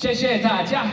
谢谢大家。